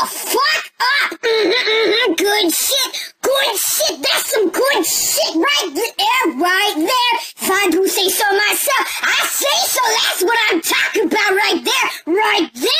the fuck up. Mm-hmm, mm-hmm. Good shit. Good shit. That's some good shit right there, right there. If I do say so myself, I say so. That's what I'm talking about right there, right there.